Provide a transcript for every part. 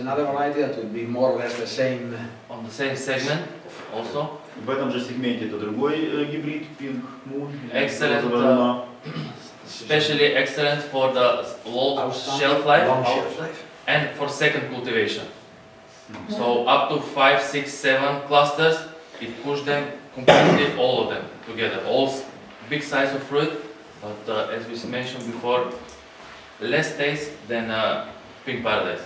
another variety that would be more or less the same. On the same segment also. В этом же сегменте это другой э, гибрид Pink Moon. Excellent, розовая uh, луна. Especially excellent for the low outstanding, shelf life long shelf life. and for second cultivation. So up to five, six, seven clusters, it push them completely, all of them together. All s- big size of fruit, but uh, as we mentioned before, less taste than uh, pink paradise.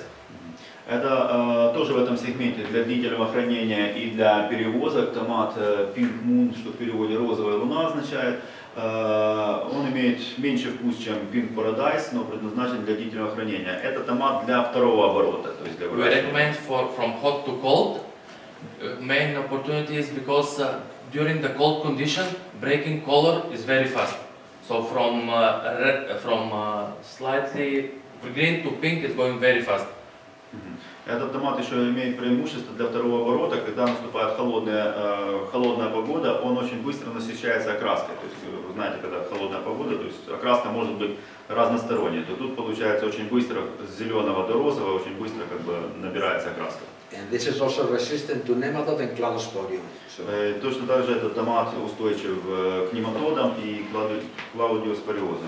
Это э, тоже в этом сегменте для длительного хранения и для перевозок. Томат э, Pink Moon, что в переводе розовая луна означает. Э, он имеет меньше вкус, чем Pink Paradise, но предназначен для длительного хранения. Это томат для второго оборота, то есть для We recommend for from hot to cold. Uh, main opportunity is because uh, during the cold condition, breaking color is very fast. So from uh, red, from uh, slightly green to pink is going very fast. Этот томат еще имеет преимущество для второго оборота, когда наступает холодная, э, холодная погода, он очень быстро насыщается окраской. То есть, вы знаете, когда холодная погода, то есть окраска может быть разносторонняя, то тут получается очень быстро с зеленого до розового, очень быстро как бы набирается окраска. And this is also resistant to nematode and cladosporium. So Э, Точно так же этот томат устойчив э, к нематодам и клаудиоспориозу.